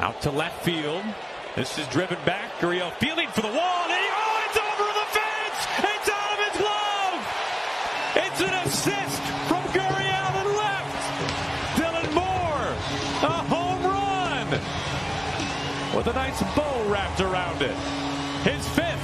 Out to left field. This is driven back. Gurriel fielding for the wall. And he, oh, it's over the fence. It's out of his glove. It's an assist from Gurriel and left. Dylan Moore, a home run with a nice bow wrapped around it. His fifth.